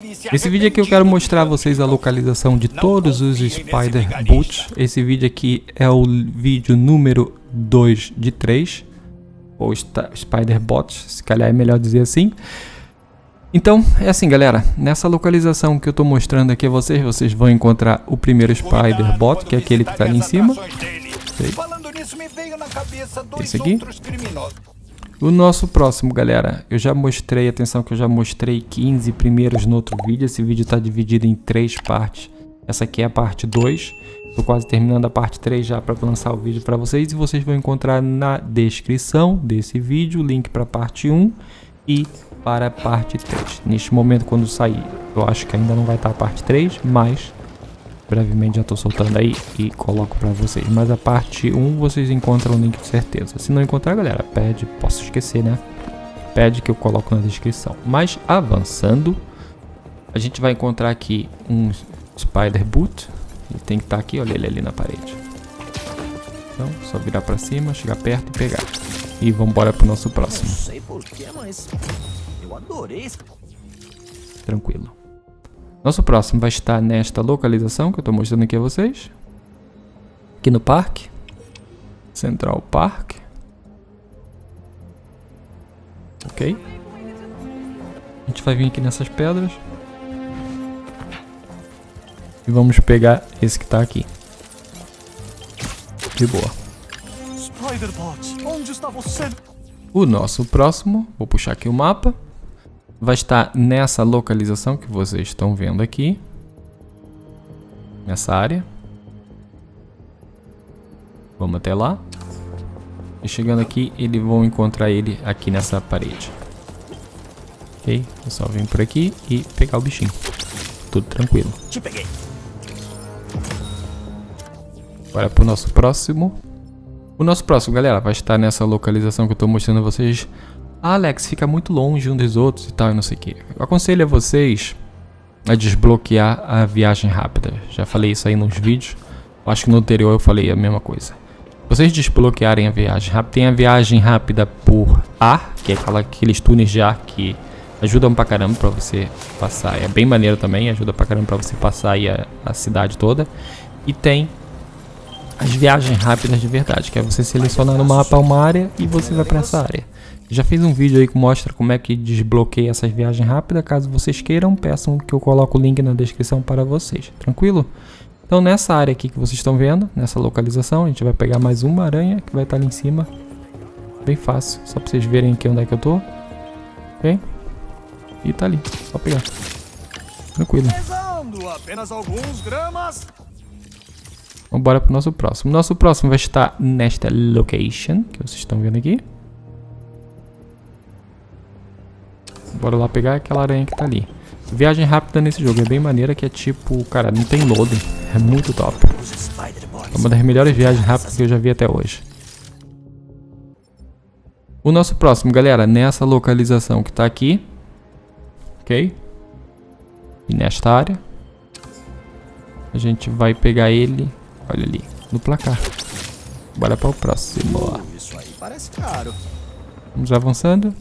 Nesse vídeo aqui eu quero mostrar a vocês a localização de todos os Spider Boots. Esse vídeo aqui é o vídeo número 2 de 3. Ou Spider Bots, se calhar é melhor dizer assim. Então, é assim galera, nessa localização que eu estou mostrando aqui a vocês, vocês vão encontrar o primeiro Spider Bot, que é aquele que está ali em cima. Esse aqui. O nosso próximo, galera, eu já mostrei, atenção que eu já mostrei 15 primeiros no outro vídeo. Esse vídeo está dividido em três partes. Essa aqui é a parte 2. Estou quase terminando a parte 3 já para lançar o vídeo para vocês. E vocês vão encontrar na descrição desse vídeo o link para a parte 1 e para a parte 3. Neste momento, quando sair, eu acho que ainda não vai estar a parte 3, mas brevemente já estou soltando aí e coloco para vocês. Mas a parte 1 vocês encontram o link de certeza. Se não encontrar, galera, pede, posso esquecer, né? Pede que eu coloco na descrição. Mas avançando, a gente vai encontrar aqui um Spider Boot. Ele tem que estar tá aqui, olha ele ali na parede. Então, só virar para cima, chegar perto e pegar. E vamos embora pro nosso próximo. Não sei porquê, mas eu adorei. Tranquilo. Nosso próximo vai estar nesta localização que eu estou mostrando aqui a vocês. Aqui no parque. Central Park. Ok. A gente vai vir aqui nessas pedras. E vamos pegar esse que está aqui. De boa. O nosso próximo, vou puxar aqui o mapa vai estar nessa localização que vocês estão vendo aqui. Nessa área. Vamos até lá. E chegando aqui, eles vão encontrar ele aqui nessa parede. Ok? É só vir por aqui e pegar o bichinho. Tudo tranquilo. Te peguei. Agora pro nosso próximo. O nosso próximo, galera, vai estar nessa localização que eu estou mostrando a vocês ah, Alex, fica muito longe um dos outros e tal, e não sei o que. Eu aconselho a vocês a desbloquear a viagem rápida. Já falei isso aí nos vídeos. Acho que no anterior eu falei a mesma coisa. Vocês desbloquearem a viagem rápida. Tem a viagem rápida por ar, que é aquela, aqueles túneis de ar que ajudam pra caramba pra você passar. É bem maneiro também, ajuda pra caramba pra você passar aí a, a cidade toda. E tem as viagens rápidas de verdade, que é você selecionar no mapa uma área e você vai pra essa área. Já fiz um vídeo aí que mostra como é que desbloqueia essas viagens rápidas. Caso vocês queiram, peçam que eu coloque o link na descrição para vocês. Tranquilo? Então nessa área aqui que vocês estão vendo, nessa localização, a gente vai pegar mais uma aranha que vai estar ali em cima. Bem fácil, só para vocês verem aqui onde é que eu tô. Ok? E tá ali, só pegar. Tranquilo. Apenas alguns gramas. Vamos embora pro nosso próximo. Nosso próximo vai estar nesta location, que vocês estão vendo aqui. Bora lá pegar aquela aranha que tá ali. Viagem rápida nesse jogo é bem maneira que é tipo, cara, não tem loading. É muito top. É uma das melhores viagens rápidas que eu já vi até hoje. O nosso próximo, galera, nessa localização que tá aqui. Ok? E nesta área. A gente vai pegar ele, olha ali, no placar. Bora para o próximo. Vamos avançando.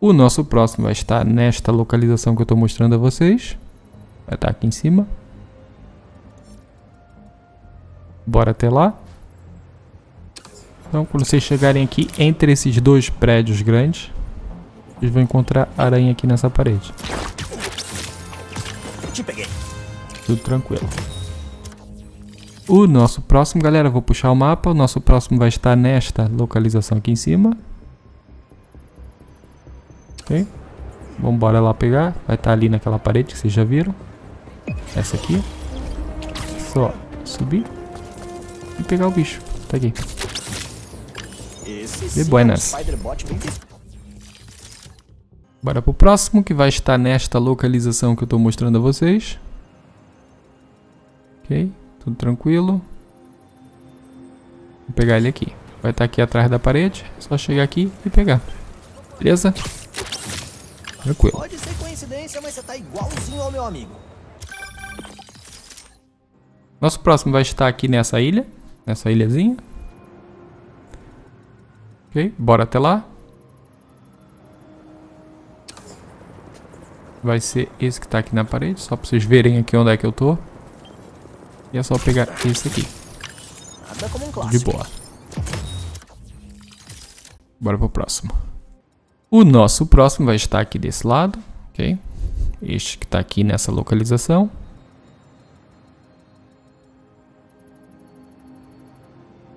O nosso próximo vai estar nesta localização que eu estou mostrando a vocês. Vai estar aqui em cima. Bora até lá. Então, quando vocês chegarem aqui, entre esses dois prédios grandes, vocês vão encontrar aranha aqui nessa parede. Te peguei. Tudo tranquilo. O nosso próximo, galera, vou puxar o mapa. O nosso próximo vai estar nesta localização aqui em cima. Ok? Vamos embora lá pegar. Vai estar tá ali naquela parede que vocês já viram. Essa aqui. Só subir. E pegar o bicho. Tá aqui. De buenas. Bora pro próximo que vai estar nesta localização que eu estou mostrando a vocês. Ok, tudo tranquilo. Vou pegar ele aqui. Vai estar tá aqui atrás da parede. É só chegar aqui e pegar. Beleza? Tranquilo. Pode ser coincidência, mas você tá igualzinho ao meu amigo. Nosso próximo vai estar aqui nessa ilha. Nessa ilhazinha. Ok, bora até lá. vai ser esse que tá aqui na parede, só pra vocês verem aqui onde é que eu tô. E é só pegar esse aqui. Um de boa. Bora pro próximo. O nosso próximo vai estar aqui desse lado, ok? Este que está aqui nessa localização.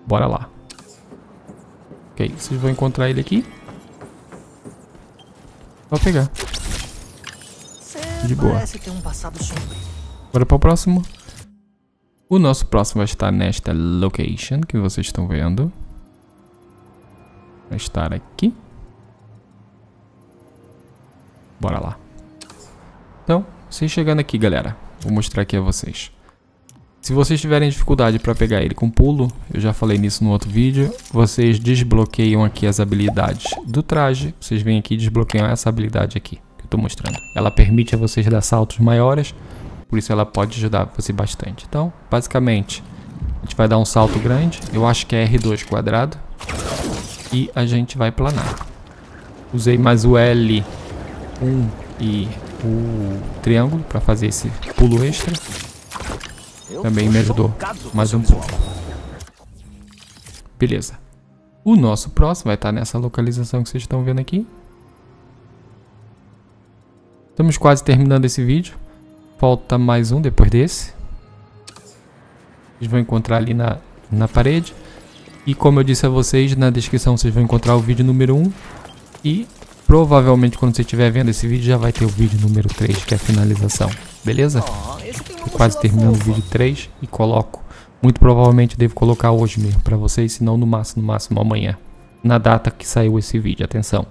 Bora lá. Ok, vocês vão encontrar ele aqui. Só pegar. De boa. Bora para o próximo. O nosso próximo vai estar nesta location que vocês estão vendo. Vai estar aqui. Bora lá. Então, vocês chegando aqui, galera. Vou mostrar aqui a vocês. Se vocês tiverem dificuldade para pegar ele com pulo, eu já falei nisso no outro vídeo, vocês desbloqueiam aqui as habilidades do traje. Vocês vêm aqui e desbloqueiam essa habilidade aqui, que eu estou mostrando. Ela permite a vocês dar saltos maiores, por isso ela pode ajudar você bastante. Então, basicamente, a gente vai dar um salto grande, eu acho que é R2 quadrado, e a gente vai planar. Usei mais o L1 e o triângulo para fazer esse pulo extra. Também me ajudou mais um pouco. Beleza. O nosso próximo vai estar nessa localização que vocês estão vendo aqui. Estamos quase terminando esse vídeo. Falta mais um depois desse. Vocês vão encontrar ali na, na parede. E como eu disse a vocês, na descrição vocês vão encontrar o vídeo número 1 e provavelmente quando você estiver vendo esse vídeo já vai ter o vídeo número 3, que é a finalização. Beleza? Tô quase terminando o vídeo 3 e coloco. Muito provavelmente devo colocar hoje mesmo para vocês, se não no máximo, no máximo amanhã. Na data que saiu esse vídeo, atenção.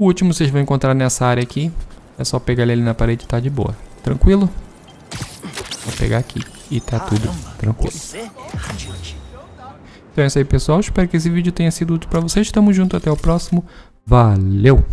O último vocês vão encontrar nessa área aqui. É só pegar ele ali na parede e tá de boa. Tranquilo? Vou pegar aqui e tá tudo tranquilo. Então é isso aí, pessoal. Espero que esse vídeo tenha sido útil para vocês. Tamo junto, até o próximo. Valeu!